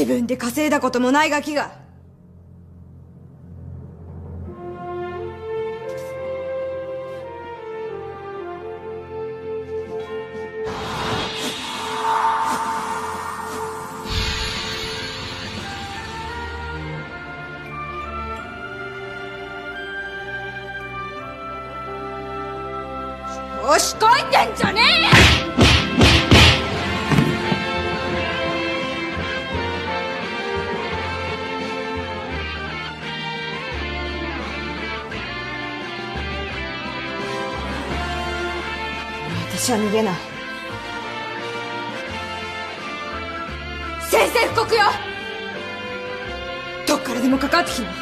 自分で稼いだこともないガキが。調子こいてんじゃねえよ！私は逃げない。宣戦布告よ。どっからでも関わってきな